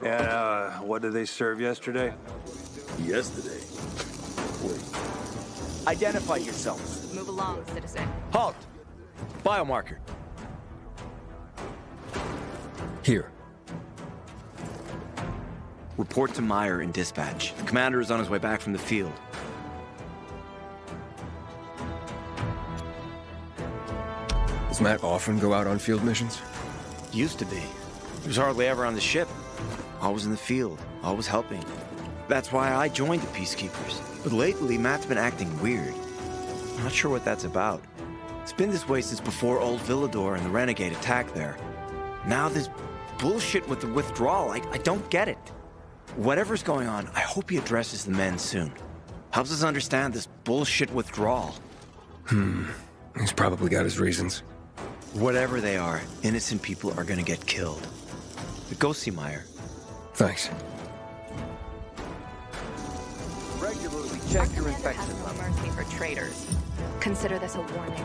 And uh, what did they serve yesterday? Yesterday. Wait. Identify yourselves. Move along, citizen. Halt! Biomarker. Here. Report to Meyer in dispatch. The commander is on his way back from the field. Does Matt often go out on field missions? Used to be. He was hardly ever on the ship. Always in the field, always helping. That's why I joined the Peacekeepers. But lately, Matt's been acting weird. Not sure what that's about. It's been this way since before old Villedor and the Renegade attacked there. Now this bullshit with the withdrawal, I, I don't get it. Whatever's going on, I hope he addresses the men soon. Helps us understand this bullshit withdrawal. Hmm. He's probably got his reasons. Whatever they are, innocent people are gonna get killed. But go see Meyer. Thanks. Regularly check your Commander infection has no level. mercy for traitors. Consider this a warning.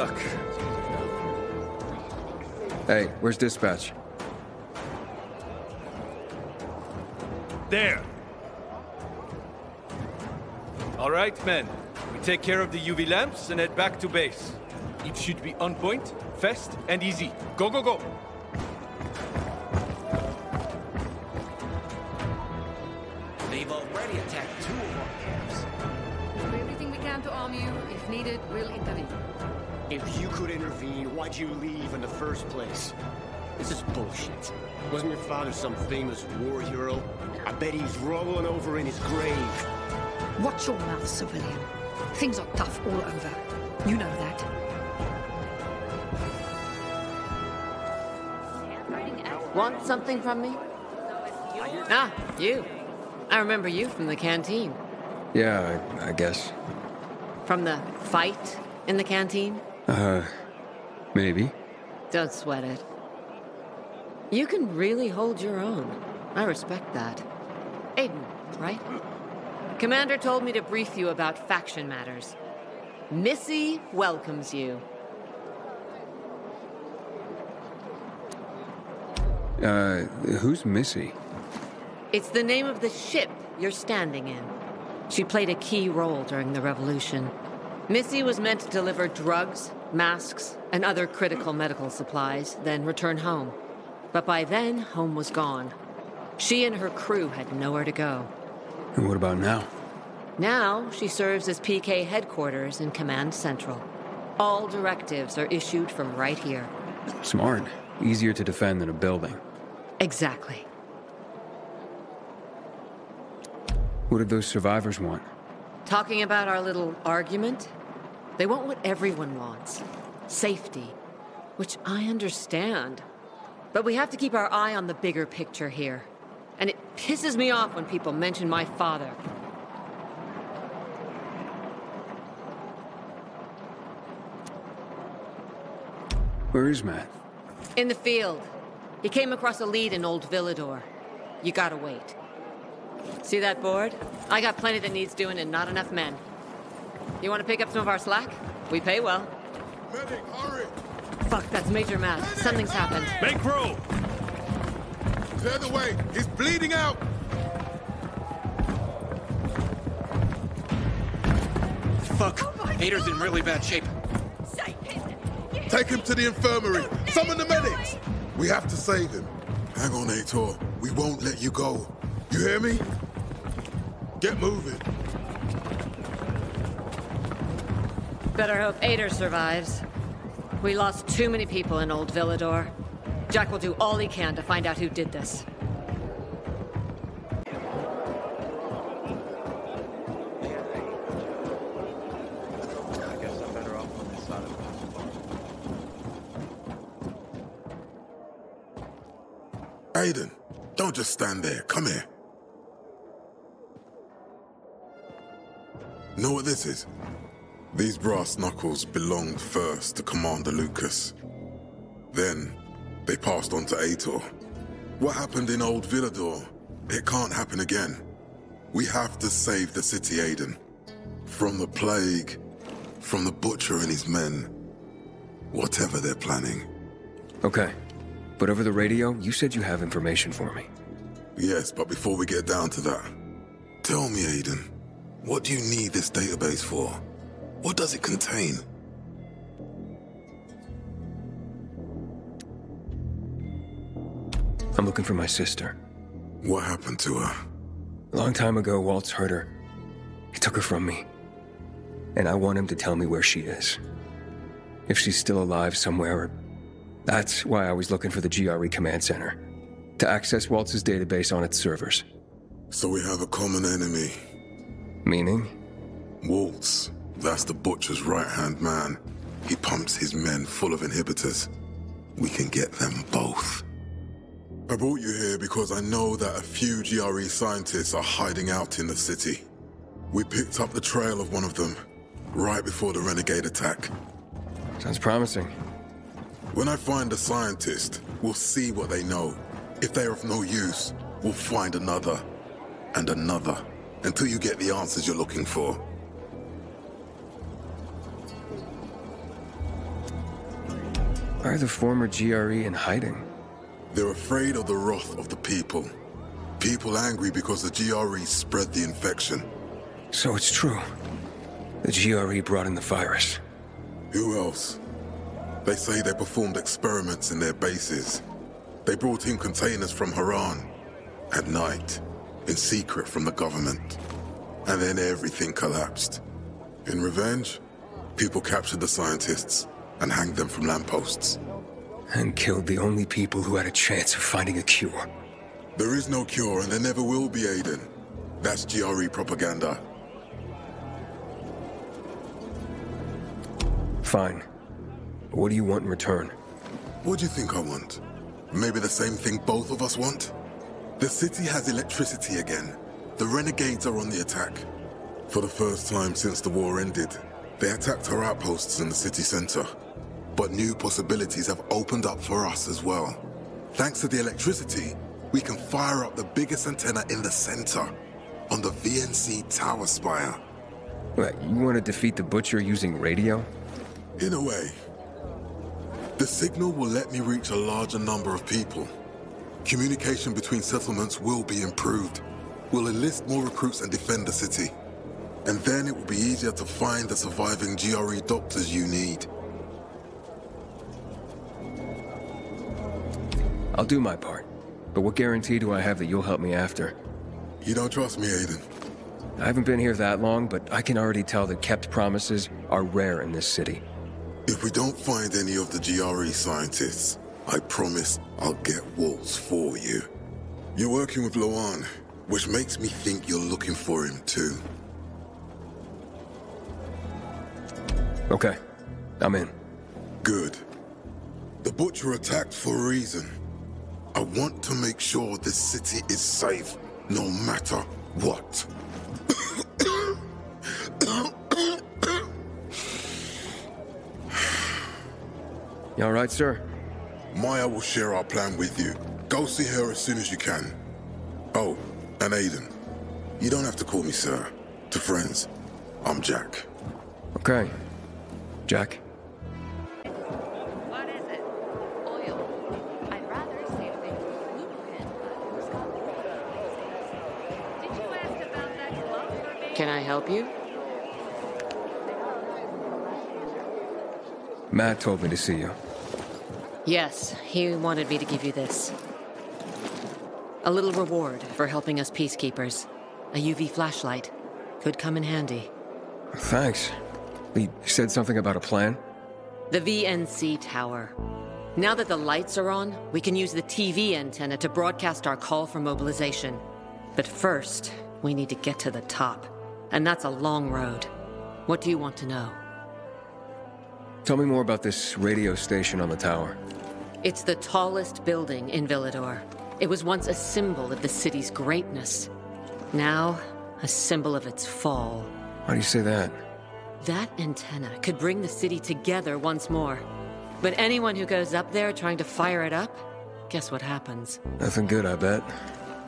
Luck. Hey, where's dispatch? There. All right, men. We take care of the UV lamps and head back to base. It should be on point, fast, and easy. Go, go, go. If you could intervene, why'd you leave in the first place? This is bullshit. Wasn't your father some famous war hero? I bet he's rolling over in his grave. Watch your mouth, civilian. Things are tough all over. You know that. Want something from me? Ah, you. I remember you from the canteen. Yeah, I, I guess. From the fight in the canteen? Uh, maybe. Don't sweat it. You can really hold your own. I respect that. Aiden, right? Commander told me to brief you about faction matters. Missy welcomes you. Uh, who's Missy? It's the name of the ship you're standing in. She played a key role during the revolution. Missy was meant to deliver drugs, masks, and other critical medical supplies, then return home. But by then, home was gone. She and her crew had nowhere to go. And what about now? Now, she serves as PK headquarters in Command Central. All directives are issued from right here. Smart. Easier to defend than a building. Exactly. What did those survivors want? Talking about our little argument, they want what everyone wants safety, which I understand. But we have to keep our eye on the bigger picture here. And it pisses me off when people mention my father. Where is Matt? In the field, he came across a lead in Old Villedor. You gotta wait. See that board? I got plenty that needs doing and not enough men. You wanna pick up some of our slack? We pay well. Medic, hurry! Fuck, that's Major Matt. Something's happened. Make room! Clear the way! He's bleeding out! Fuck! Aitor's in really bad shape. Take him to the infirmary! Summon the medics! We have to save him. Hang on, Aitor. We won't let you go. You hear me? Get moving. Better hope Aitor survives. We lost too many people in Old Villedor. Jack will do all he can to find out who did this. Aiden, don't just stand there. Come here. Know what this is? These brass knuckles belonged first to Commander Lucas. Then, they passed on to Aitor. What happened in Old Villedor, it can't happen again. We have to save the city, Aiden. From the plague, from the Butcher and his men. Whatever they're planning. Okay. But over the radio, you said you have information for me. Yes, but before we get down to that, tell me, Aiden, what do you need this database for? What does it contain? I'm looking for my sister. What happened to her? A long time ago, Waltz hurt her. He took her from me. And I want him to tell me where she is. If she's still alive somewhere, that's why I was looking for the GRE command center. To access Waltz's database on its servers. So we have a common enemy. Meaning? Waltz. That's the Butcher's right-hand man. He pumps his men full of inhibitors. We can get them both. I brought you here because I know that a few GRE scientists are hiding out in the city. We picked up the trail of one of them, right before the Renegade attack. Sounds promising. When I find a scientist, we'll see what they know. If they're of no use, we'll find another, and another, until you get the answers you're looking for. Why are the former GRE in hiding? They're afraid of the wrath of the people. People angry because the GRE spread the infection. So it's true. The GRE brought in the virus. Who else? They say they performed experiments in their bases. They brought in containers from Harran. At night. In secret from the government. And then everything collapsed. In revenge, people captured the scientists and hanged them from lampposts. And killed the only people who had a chance of finding a cure. There is no cure and there never will be, Aiden. That's GRE propaganda. Fine. What do you want in return? What do you think I want? Maybe the same thing both of us want? The city has electricity again. The renegades are on the attack. For the first time since the war ended, they attacked our outposts in the city center. But new possibilities have opened up for us as well. Thanks to the electricity, we can fire up the biggest antenna in the center, on the VNC tower spire. What, you want to defeat the Butcher using radio? In a way. The signal will let me reach a larger number of people. Communication between settlements will be improved. We'll enlist more recruits and defend the city. And then it will be easier to find the surviving GRE doctors you need. I'll do my part. But what guarantee do I have that you'll help me after? You don't trust me, Aiden? I haven't been here that long, but I can already tell that kept promises are rare in this city. If we don't find any of the GRE scientists, I promise I'll get Waltz for you. You're working with Lawan, which makes me think you're looking for him too. Okay, I'm in. Good. The Butcher attacked for a reason. I want to make sure this city is safe, no matter what. You all right, sir? Meyer will share our plan with you. Go see her as soon as you can. Oh, and Aiden. You don't have to call me sir. To friends, I'm Jack. Okay. Jack? What is it? Oil. I'd rather save lubricant, but who's got the Did you ask about that glove for me? Can I help you? Matt told me to see you. Yes, he wanted me to give you this. A little reward for helping us peacekeepers. A UV flashlight. Could come in handy. Thanks. He said something about a plan? The VNC tower. Now that the lights are on, we can use the TV antenna to broadcast our call for mobilization. But first, we need to get to the top. And that's a long road. What do you want to know? Tell me more about this radio station on the tower. It's the tallest building in Villedor. It was once a symbol of the city's greatness. Now, a symbol of its fall. Why do you say that? That antenna could bring the city together once more. But anyone who goes up there trying to fire it up, guess what happens? Nothing good, I bet.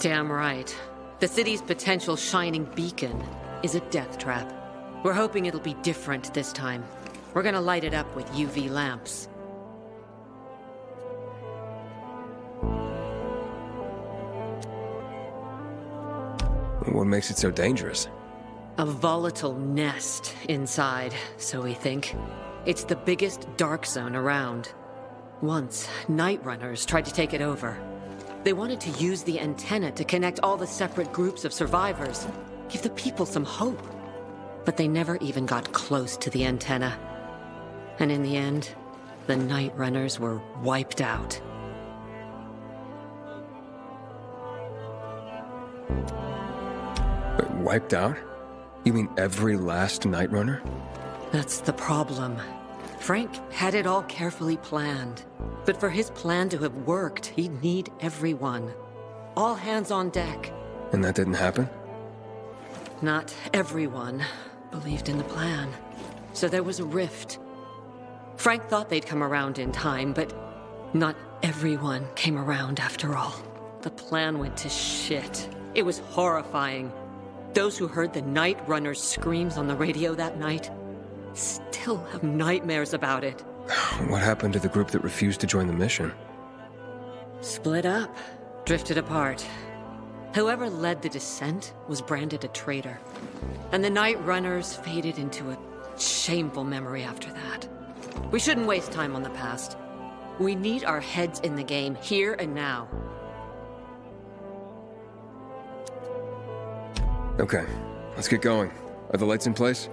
Damn right. The city's potential shining beacon is a death trap. We're hoping it'll be different this time. We're gonna light it up with UV lamps. What makes it so dangerous? A volatile nest inside, so we think. It's the biggest dark zone around. Once, Night Runners tried to take it over. They wanted to use the antenna to connect all the separate groups of survivors, give the people some hope. But they never even got close to the antenna. And in the end, the Night Runners were wiped out. Wiped out? You mean every last Night Runner? That's the problem. Frank had it all carefully planned. But for his plan to have worked, he'd need everyone. All hands on deck. And that didn't happen? Not everyone believed in the plan. So there was a rift. Frank thought they'd come around in time, but not everyone came around after all. The plan went to shit. It was horrifying. Those who heard the Night Runner's screams on the radio that night still have nightmares about it. What happened to the group that refused to join the mission? Split up, drifted apart. Whoever led the descent was branded a traitor. And the Night Runners faded into a shameful memory after that. We shouldn't waste time on the past. We need our heads in the game, here and now. Okay, let's get going. Are the lights in place?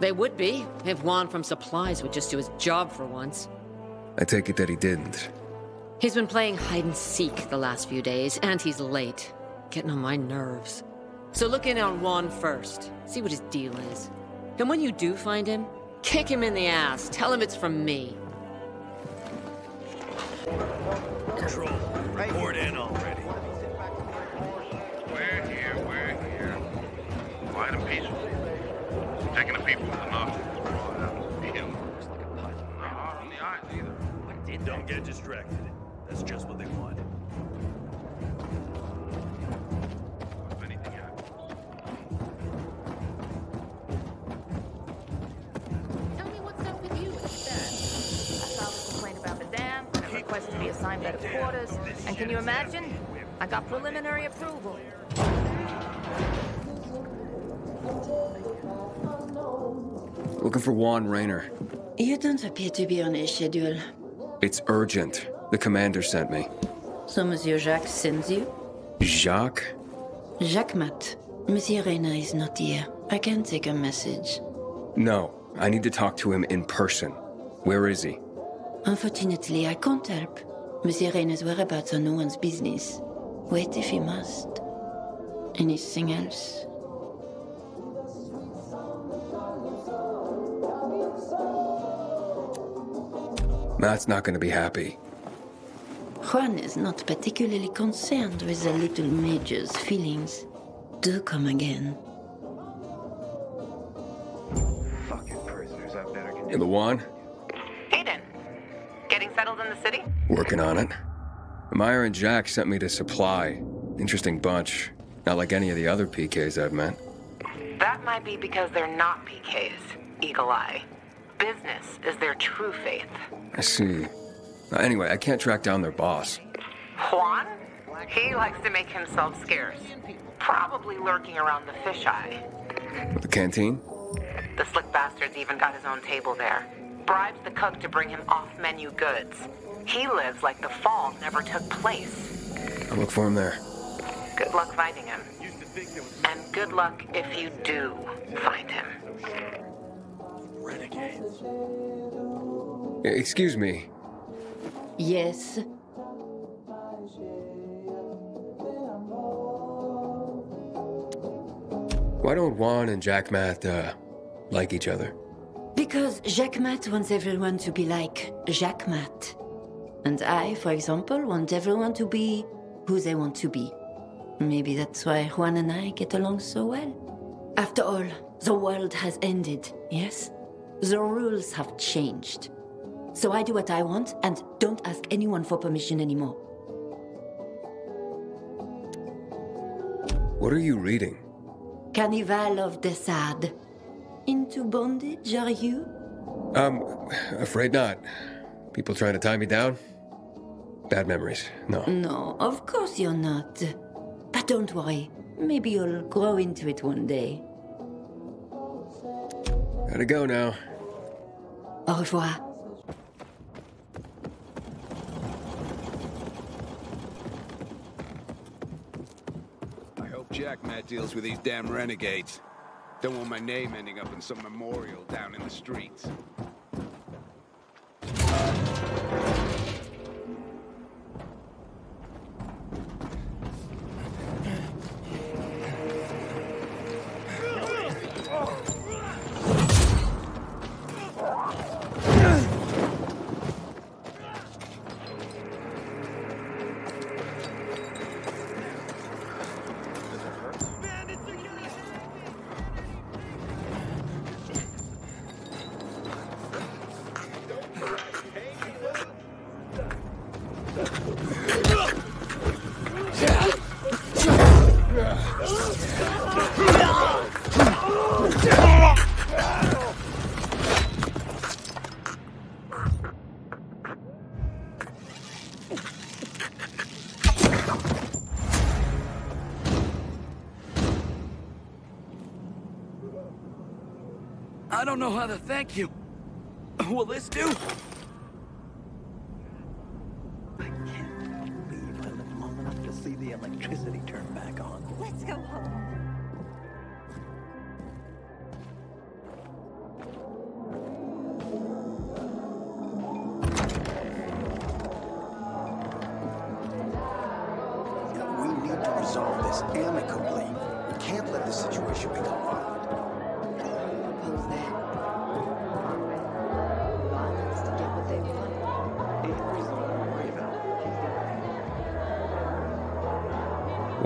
They would be, if Juan from Supplies would just do his job for once. I take it that he didn't. He's been playing hide and seek the last few days, and he's late. Getting on my nerves. So look in on Juan first. See what his deal is. And when you do find him, kick him in the ass. Tell him it's from me. Control. Report in already. Quiet and peaceful. Taking the people with the knock. Not on the eyes either. Don't get distracted. That's just what they want. If anything happens. Tell me what's up with you instead. I filed a complaint about the dam, and a request to be assigned better quarters. And can you imagine? I got preliminary approval. Looking for Juan Rayner. You don't appear to be on a schedule. It's urgent. The commander sent me. So Monsieur Jacques sends you? Jacques? Jacques Mat. Monsieur Reyna is not here. I can't take a message. No, I need to talk to him in person. Where is he? Unfortunately, I can't help. Monsieur Reyna's whereabouts are no one's business. Wait if you must. Anything else? Matt's not gonna be happy. Juan is not particularly concerned with the little major's feelings. Do come again. Fucking prisoners have better Hey, conditions. Lawan? Aiden, getting settled in the city? Working on it. Meyer and Jack sent me to Supply. Interesting bunch. Not like any of the other PKs I've met. That might be because they're not PKs, Eagle Eye. Business is their true faith. I see. Uh, Anyway, I can't track down their boss. Juan? He likes to make himself scarce. Probably lurking around the fisheye. The canteen? The slick bastard's even got his own table there. Bribes the cook to bring him off-menu goods. He lives like the fall never took place. I'll look for him there. Good luck finding him. And good luck if you do find him. Renegades. Excuse me. Yes. Why don't Juan and Jack Matt, uh, like each other? Because Jacques Mat wants everyone to be like Jacques Mat. And I, for example, want everyone to be who they want to be. Maybe that's why Juan and I get along so well. After all, the world has ended, yes? The rules have changed. So I do what I want and don't ask anyone for permission anymore. What are you reading? Carnival of Desad. Into bondage, are you? Um, afraid not. People trying to tie me down? Bad memories. No. No, of course you're not. But don't worry. Maybe you'll grow into it one day. Gotta go now. Au revoir. I deals with these damn renegades. Don't want my name ending up in some memorial down in the streets. Know how to thank you. Will this do? long enough to see the electricity turn back on. Let's go home.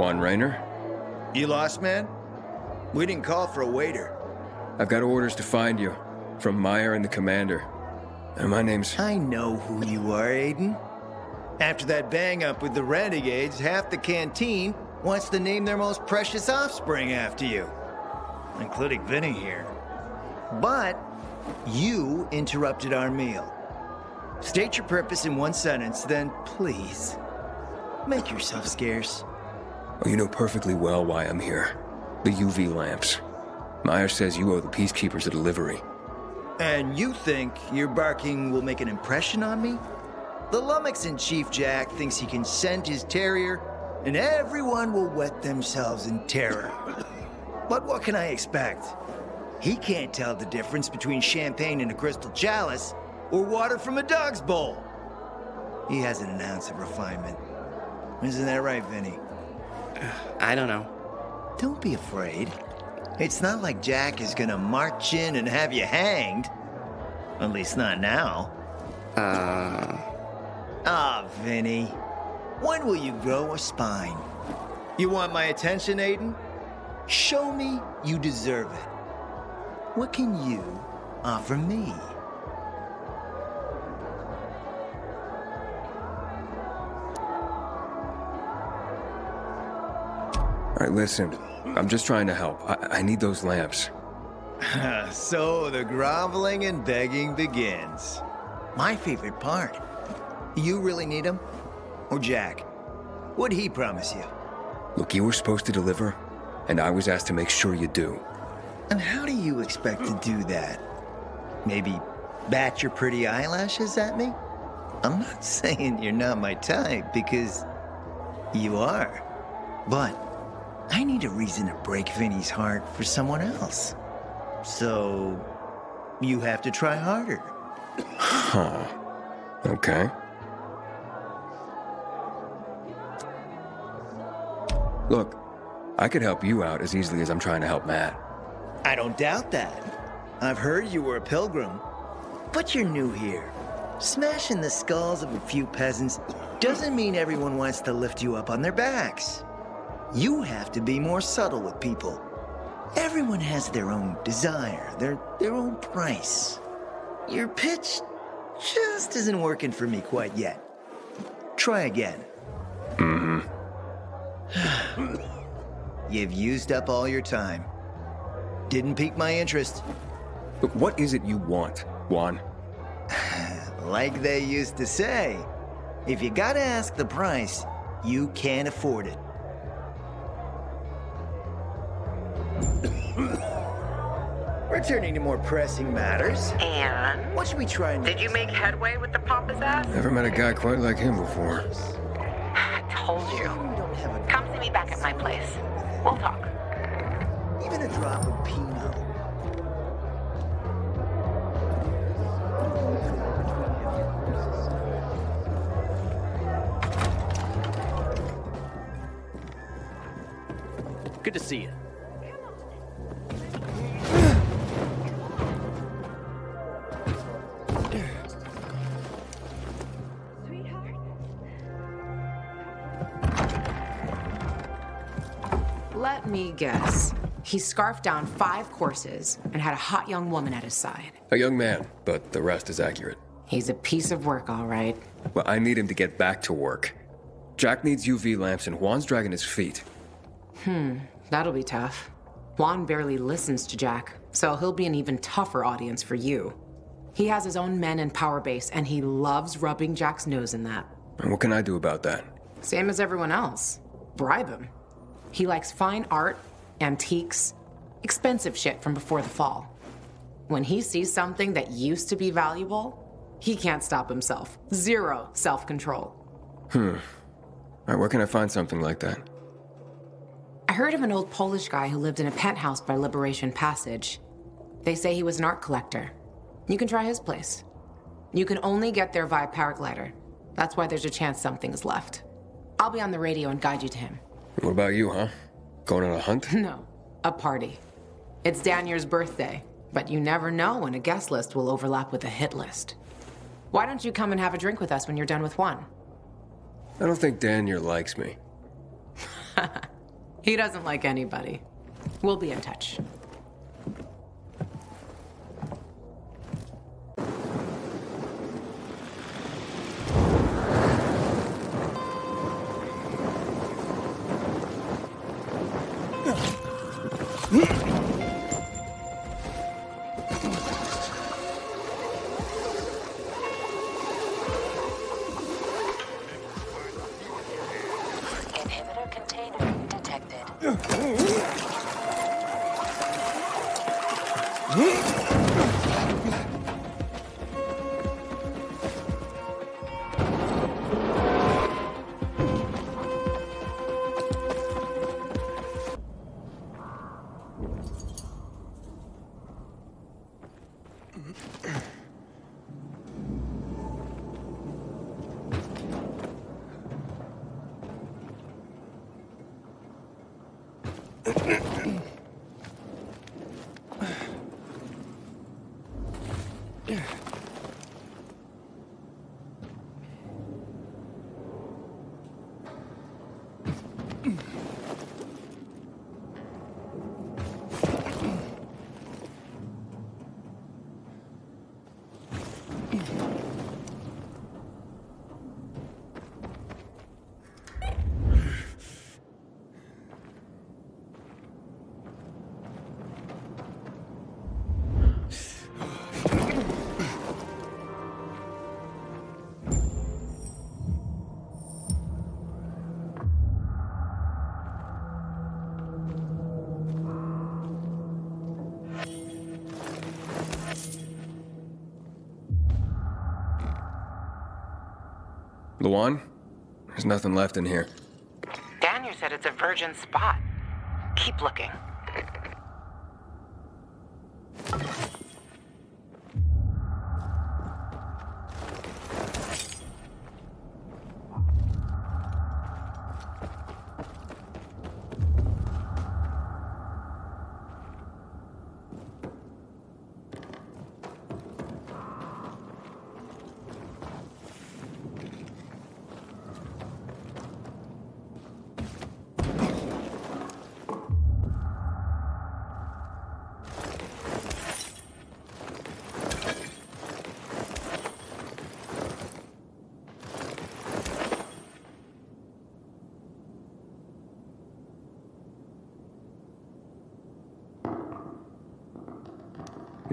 Juan Rainer? You lost, man? We didn't call for a waiter. I've got orders to find you from Meyer and the commander. And my name's. I know who you are, Aiden. After that bang up with the renegades, half the canteen wants to name their most precious offspring after you, including Vinny here. But you interrupted our meal. State your purpose in one sentence, then please make yourself scarce. Oh, you know perfectly well why I'm here. The UV lamps. Meyer says you owe the Peacekeepers a delivery. And you think your barking will make an impression on me? The lummox in Chief Jack thinks he can scent his terrier, and everyone will wet themselves in terror. but what can I expect? He can't tell the difference between champagne in a crystal chalice or water from a dog's bowl. He hasn't an ounce of refinement. Isn't that right, Vinny? I don't know. Don't be afraid. It's not like Jack is gonna march in and have you hanged. At least not now. Uh. Ah, Vinny. When will you grow a spine? You want my attention, Aiden? Show me you deserve it. What can you offer me? All right, listen. I'm just trying to help. I, I need those lamps. so the groveling and begging begins. My favorite part. You really need him? Or oh, Jack? What'd he promise you? Look, you were supposed to deliver, and I was asked to make sure you do. And how do you expect to do that? Maybe bat your pretty eyelashes at me? I'm not saying you're not my type, because you are. But I need a reason to break Vinny's heart for someone else. So you have to try harder. Huh. Okay. Look, I could help you out as easily as I'm trying to help Matt. I don't doubt that. I've heard you were a pilgrim. But you're new here. Smashing the skulls of a few peasants doesn't mean everyone wants to lift you up on their backs. You have to be more subtle with people. Everyone has their own desire, their, their own price. Your pitch just isn't working for me quite yet. Try again. Mm-hmm. You've used up all your time. Didn't pique my interest. But what is it you want, Juan? Like they used to say, if you gotta ask the price, you can't afford it. Returning to more pressing matters. And? What should we try next? Did you make headway with the pompous ass? Never met a guy quite like him before. I told you. Come see me back at my place. We'll talk. Even a drop of Pinot. Good to see you. Me guess. He scarfed down five courses and had a hot young woman at his side. A young man, but the rest is accurate. He's a piece of work, all right. Well, I need him to get back to work. Jack needs UV lamps, and Juan's dragging his feet. Hmm, that'll be tough. Juan barely listens to Jack, so he'll be an even tougher audience for you. He has his own men and power base, and he loves rubbing Jack's nose in that. And what can I do about that? Same as everyone else. Bribe him. He likes fine art, antiques, expensive shit from before the fall. When he sees something that used to be valuable, he can't stop himself. Zero self control. Hmm. All right, where can I find something like that? I heard of an old Polish guy who lived in a penthouse by Liberation Passage. They say he was an art collector. You can try his place. You can only get there via paraglider. That's why there's a chance something is left. I'll be on the radio and guide you to him. What about you, huh? Going on a hunt? No, a party. It's Danier's birthday, but you never know when a guest list will overlap with a hit list. Why don't you come and have a drink with us when you're done with one? I don't think Daniel likes me. He doesn't like anybody. We'll be in touch. Lawan? There's nothing left in here. Daniel said it's a virgin spot. Keep looking.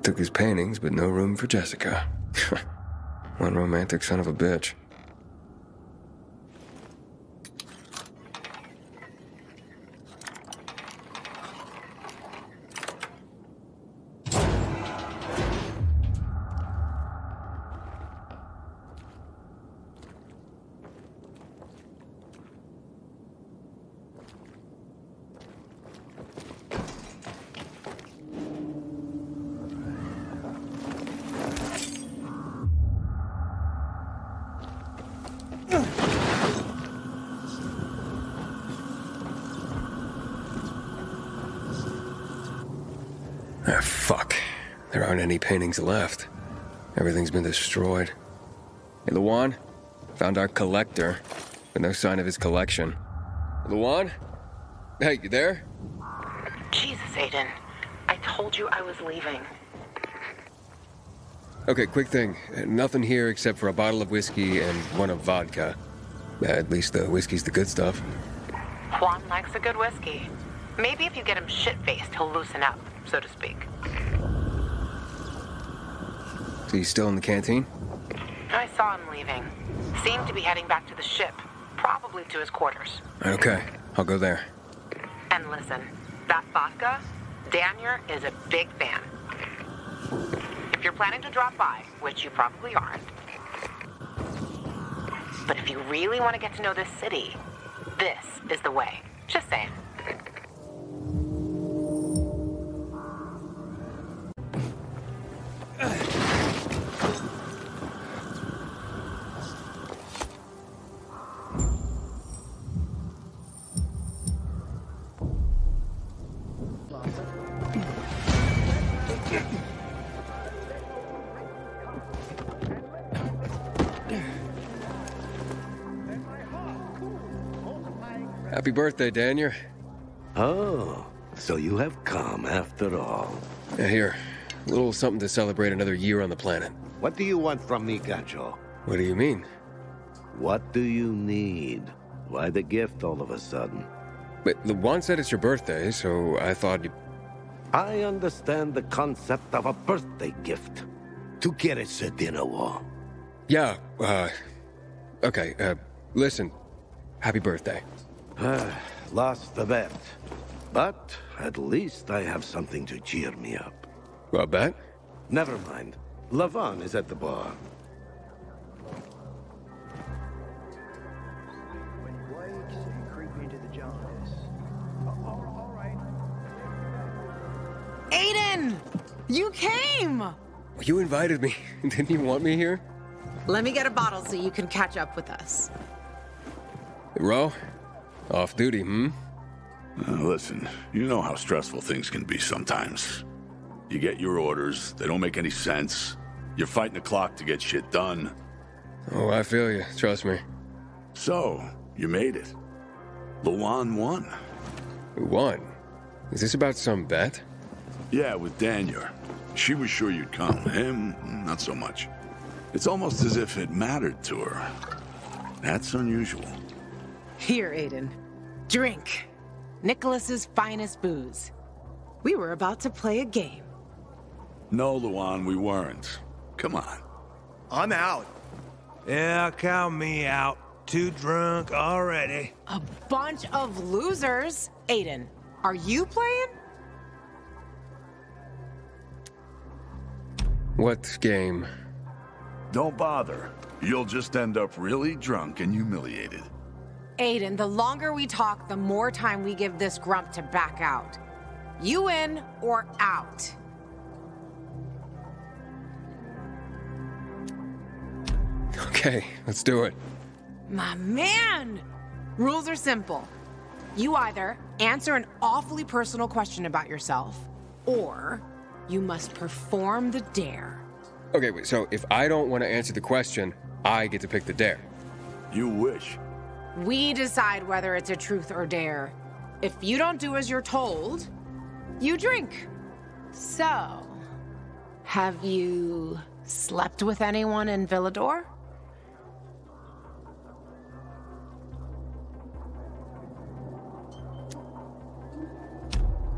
Took his paintings, but no room for Jessica. One romantic son of a bitch. There aren't any paintings left. Everything's been destroyed. Hey, Lawan? Found our collector, but no sign of his collection. Lawan? Hey, you there? Jesus, Aiden. I told you I was leaving. Okay, quick thing. Nothing here except for a bottle of whiskey and one of vodka. Uh, At least the whiskey's the good stuff. Juan likes a good whiskey. Maybe if you get him shit-faced, he'll loosen up, so to speak. So you still in the canteen? I saw him leaving. Seemed to be heading back to the ship, probably to his quarters. Okay, I'll go there. And listen, that vodka, Daniel is a big fan. If you're planning to drop by, which you probably aren't, but if you really want to get to know this city, this is the way. Just saying. Happy birthday, Daniel. Oh, so you have come after all. Yeah, here. A little something to celebrate another year on the planet. What do you want from me, Gacho? What do you mean? What do you need? Why the gift all of a sudden? But Lawan said it's your birthday, so I thought you... I understand the concept of a birthday gift. Tu quieres a dinner war? Yeah, uh... Okay, uh, listen. Happy birthday. Ah, lost the bet. But at least I have something to cheer me up. Well, bet? Never mind. Lawan is at the bar. Aiden! You came! You invited me. Didn't you want me here? Let me get a bottle so you can catch up with us. Ro? Off duty, hmm? Listen, you know how stressful things can be sometimes. You get your orders, they don't make any sense. You're fighting the clock to get shit done. Oh, I feel you. Trust me. So, you made it. Lawan won. Won? Is this about some bet? Yeah, with Daniel. She was sure you'd come. Him, not so much. It's almost as if it mattered to her. That's unusual. Here, Aiden. Drink. Nicholas's finest booze. We were about to play a game. No, Lawan, we weren't. Come on. I'm out. Yeah, count me out. Too drunk already. A bunch of losers. Aiden, are you playing? What game? Don't bother. You'll just end up really drunk and humiliated. Aiden, the longer we talk, the more time we give this grump to back out. You in or out? Okay, let's do it. My man! Rules are simple. You either answer an awfully personal question about yourself, or you must perform the dare. Okay, wait, so if I don't want to answer the question, I get to pick the dare. You wish. We decide whether it's a truth or dare. If you don't do as you're told, you drink. So, have you slept with anyone in Villedor?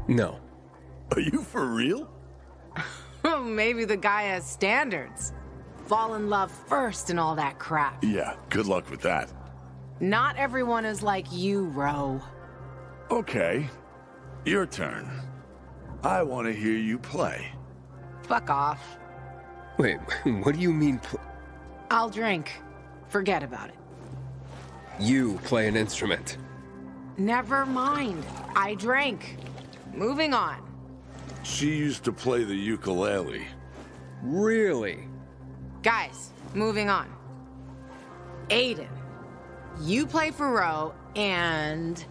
No. Are you for real? Maybe the guy has standards. Fall in love first and all that crap. Yeah, good luck with that. Not everyone is like you, Ro. Okay, your turn. I want to hear you play. Fuck off. Wait, what do you mean pl- I'll drink. Forget about it. you play an instrument? Never mind. I drank. Moving on. She used to play the ukulele. Really? Guys, moving on. Aiden, you play for Ro, and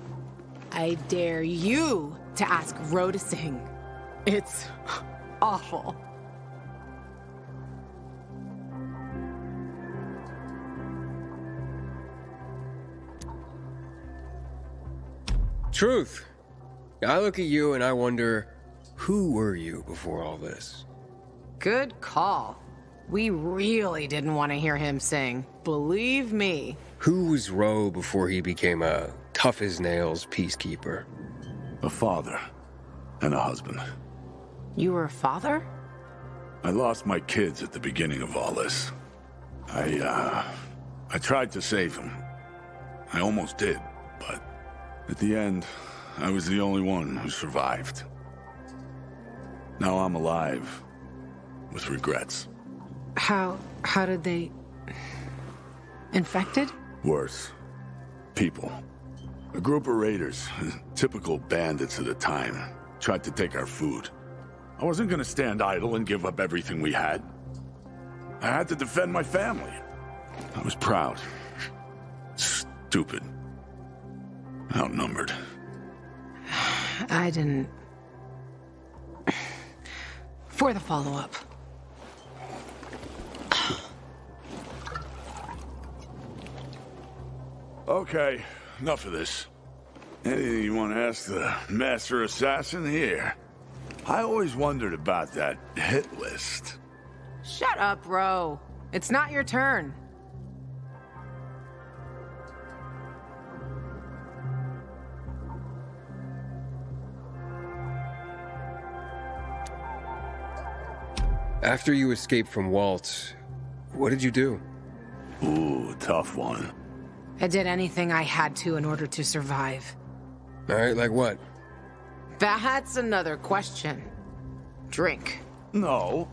I dare you to ask Ro to sing. It's awful. Truth. I look at you and I wonder, who were you before all this? Good call. We really didn't want to hear him sing. Believe me. Who was Roe before he became a tough as nails peacekeeper? A father and a husband. You were a father? I lost my kids at the beginning of all this. I, uh, I tried to save them. I almost did, but at the end, I was the only one who survived. Now I'm alive, with regrets. How how did they infected? Worse. People. A group of raiders, typical bandits of the time, tried to take our food. I wasn't gonna stand idle and give up everything we had. I had to defend my family. I was proud. Stupid. Outnumbered. I didn't. For the follow Okay, enough of this. Anything you want to ask the Master Assassin here? I always wondered about that hit list. Shut up, Ro. It's not your turn. After you escaped from Waltz, what did you do? Ooh, tough one. I did anything I had to in order to survive. Alright, like what? That's another question. Drink. No,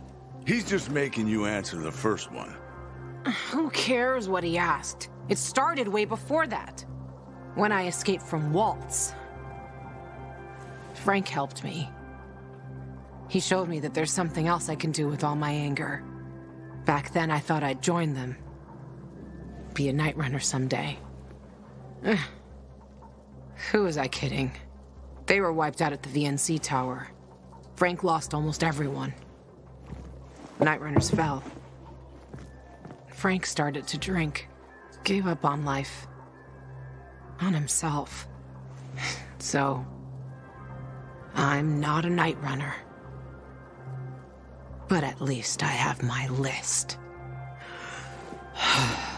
he's just making you answer the first one. Who cares what he asked? It started way before that. When I escaped from Waltz. Frank helped me. He showed me that there's something else I can do with all my anger. Back then, I thought I'd join them. Be a Night Runner someday. Ugh. Who was I kidding? They were wiped out at the VNC tower. Frank lost almost everyone. Night Runners fell. Frank started to drink. Gave up on life. On himself. So... I'm not a Night Runner. But at least I have my list.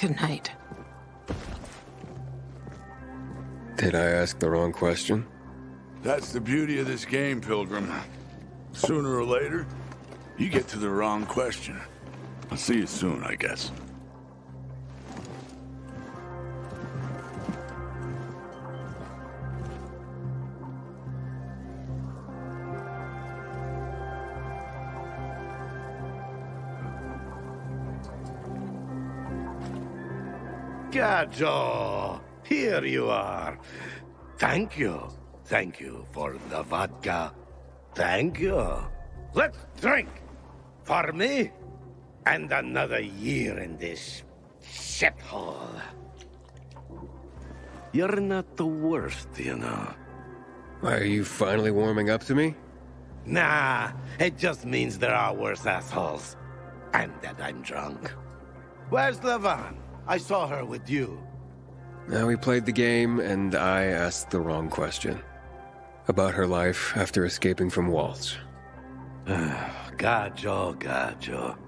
Good night. Did I ask the wrong question? That's the beauty of this game, Pilgrim. Sooner or later, you get to the wrong question. I'll see you soon, I guess. Gajo, here you are. Thank you. Thank you for the vodka. Thank you. Let's drink. For me, and another year in this shithole. You're not the worst, you know. Are you finally warming up to me? Nah, it just means there are worse assholes. And that I'm drunk. Where's Lawan? I saw her with you. Now we played the game, and I asked the wrong question. About her life after escaping from Waltz. Gajo, Gajo.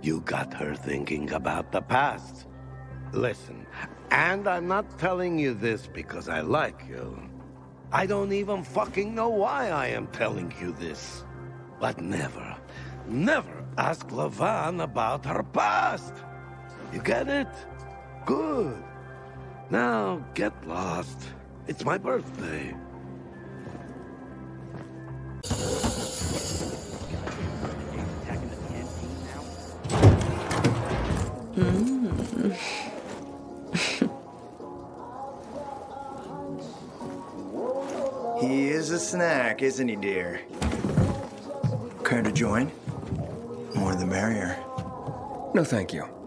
You got her thinking about the past. Listen, and I'm not telling you this because I like you. I don't even fucking know why I am telling you this. But never, never ask Lawan about her past. You get it? Good. Now get lost. It's my birthday. Mm. he is a snack, isn't he, dear? Care to join? More the merrier. No, thank you.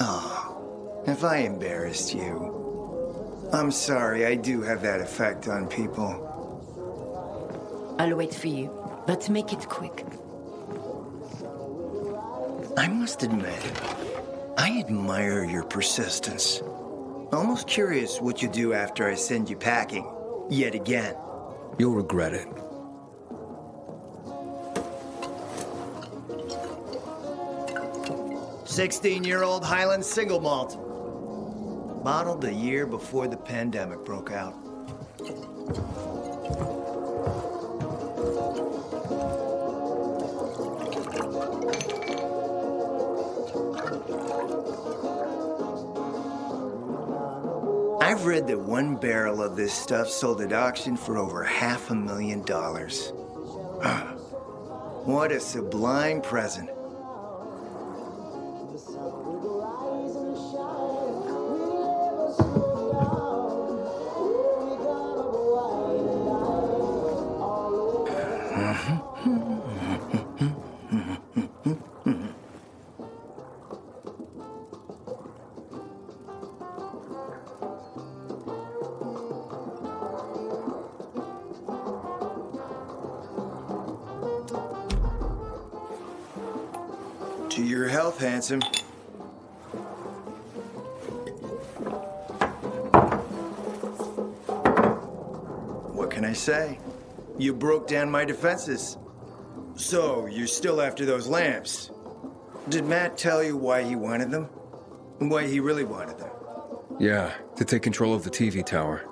Oh, if I embarrassed you. I'm sorry, I do have that effect on people. I'll wait for you, but make it quick. I must admit, I admire your persistence. Almost curious what you do after I send you packing. Yet again. You'll regret it. Sixteen-year-old Highland single malt. Bottled a year before the pandemic broke out. I've read that one barrel of this stuff sold at auction for over half a million dollars. what a sublime present. Broke down my defenses. So, you're still after those lamps. Did Matt tell you why he wanted them? Why he really wanted them? Yeah, to take control of the TV tower.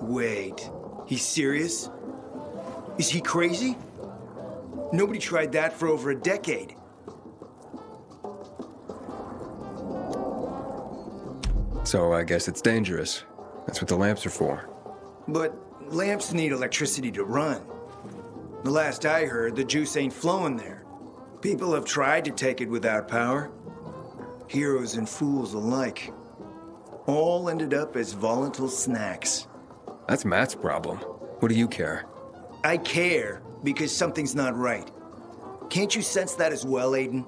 Wait, he's serious? Is he crazy? Nobody tried that for over a decade. So I guess it's dangerous. That's what the lamps are for. But lamps need electricity to run. The last I heard, the juice ain't flowing there. People have tried to take it without power. Heroes and fools alike. All ended up as volatile snacks. That's Matt's problem. What do you care? I care because something's not right. Can't you sense that as well, Aiden?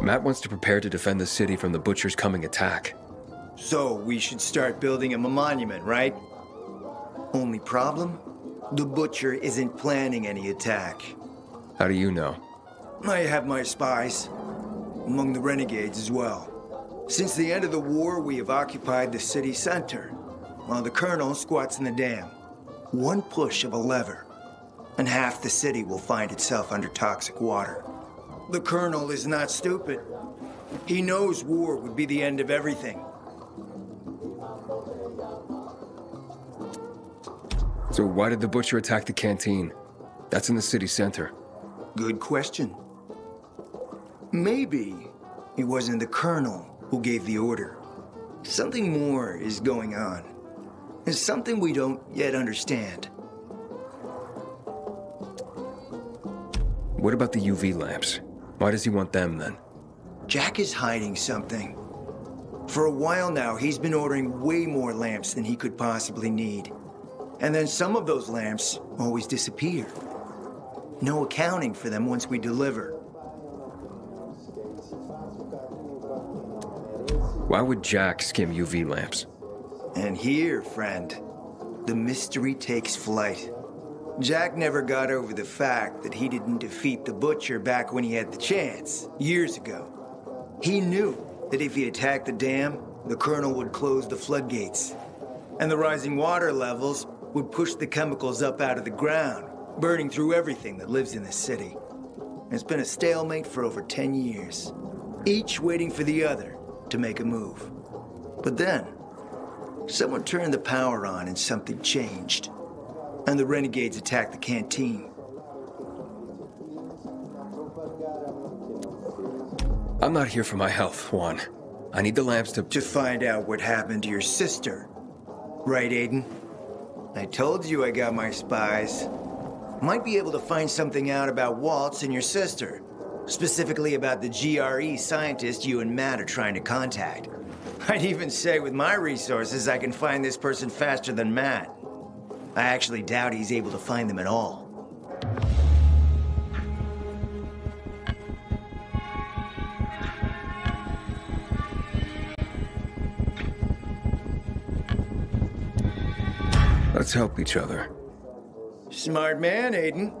Matt wants to prepare to defend the city from the Butcher's coming attack. So we should start building him a monument, right? Only problem? The Butcher isn't planning any attack. How do you know? I have my spies. Among the renegades as well. Since the end of the war, we have occupied the city center, while the Colonel squats in the dam. One push of a lever, and half the city will find itself under toxic water. The Colonel is not stupid. He knows war would be the end of everything. So why did the Butcher attack the canteen? That's in the city center. Good question. Maybe it wasn't the Colonel who gave the order. Something more is going on. It's something we don't yet understand. What about the UV lamps? Why does he want them then? Jack is hiding something. For a while now, he's been ordering way more lamps than he could possibly need. And then some of those lamps always disappear. No accounting for them once we deliver. Why would Jack skim UV lamps? And here, friend, the mystery takes flight. Jack never got over the fact that he didn't defeat the Butcher back when he had the chance, years ago. He knew that if he attacked the dam, the Colonel would close the floodgates. And the rising water levels would push the chemicals up out of the ground, burning through everything that lives in the city. It's been a stalemate for over 10 years, each waiting for the other to make a move. But then, Someone turned the power on and something changed. And the renegades attacked the canteen. I'm not here for my health, Juan. I need the lamps to. To find out what happened to your sister. Right, Aiden? I told you I got my spies. Might be able to find something out about Waltz and your sister. Specifically about the GRE scientist you and Matt are trying to contact. I'd even say with my resources, I can find this person faster than Matt. I actually doubt he's able to find them at all. Let's help each other. Smart man, Aiden.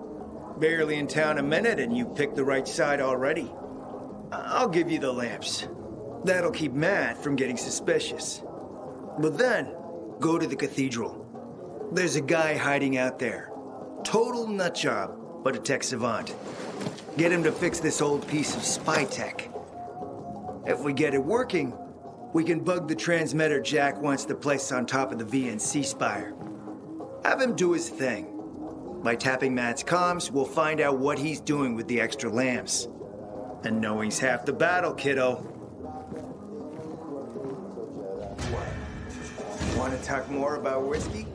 Barely in town a minute and you picked the right side already. I'll give you the lamps. That'll keep Matt from getting suspicious. But then, go to the cathedral. There's a guy hiding out there. Total nutjob, but a tech savant. Get him to fix this old piece of spy tech. If we get it working, we can bug the transmitter Jack wants to place on top of the VNC spire. Have him do his thing. By tapping Matt's comms, we'll find out what he's doing with the extra lamps. And knowing's half the battle, kiddo. Want to talk more about whiskey?